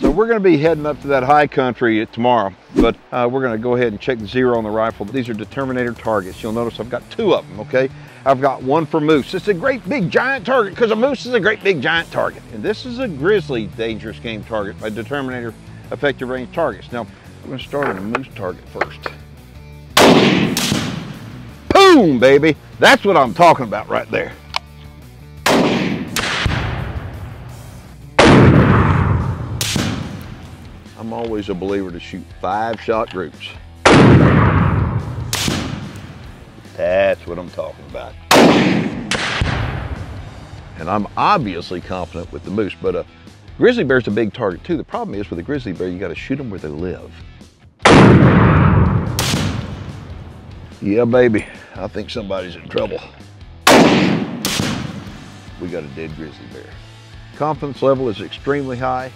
So we're going to be heading up to that high country tomorrow, but uh, we're going to go ahead and check the zero on the rifle. These are Determinator targets. You'll notice I've got two of them, okay? I've got one for moose. It's a great big giant target because a moose is a great big giant target. And this is a grizzly dangerous game target by Determinator effective range targets. Now, we're going to start on a moose target first. Boom, baby. That's what I'm talking about right there. I'm always a believer to shoot five shot groups. That's what I'm talking about. And I'm obviously confident with the moose, but a grizzly bear's a big target too. The problem is with a grizzly bear, you gotta shoot them where they live. Yeah, baby, I think somebody's in trouble. We got a dead grizzly bear. Confidence level is extremely high.